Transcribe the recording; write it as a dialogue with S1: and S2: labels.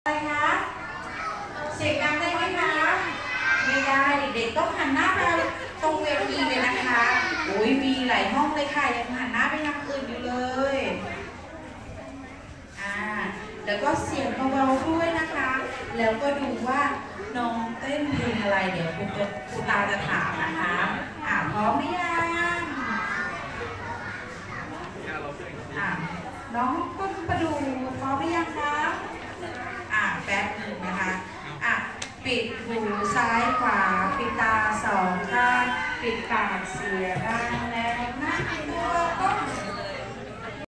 S1: อะไรคะเสียงดังได้ไหมคะไม่ได้เด็กๆต้องหันหน้าไปตรงเวทีเลยนะคะโอ้ยมีหลายห้องเลยค่ะยังหันหน้าไปทางอื่นอยู่เลยอ่าแล้วก็เสียงเบาๆด้วยนะคะ แล้วก็ดูว่าน้องเต้นเพลงอะไรเดี๋ยวคุณจะคุณตาจะถามนะคะอ่าพร้อมหรือยังอ่าน้องต้นประดูพร้อมหรือยังคะอ่าแป๊บหนึ่งนะคะ อะ ปิดหูซ้ายขวา ปิดตาสองข้าง ปิดปากเสียบ้าง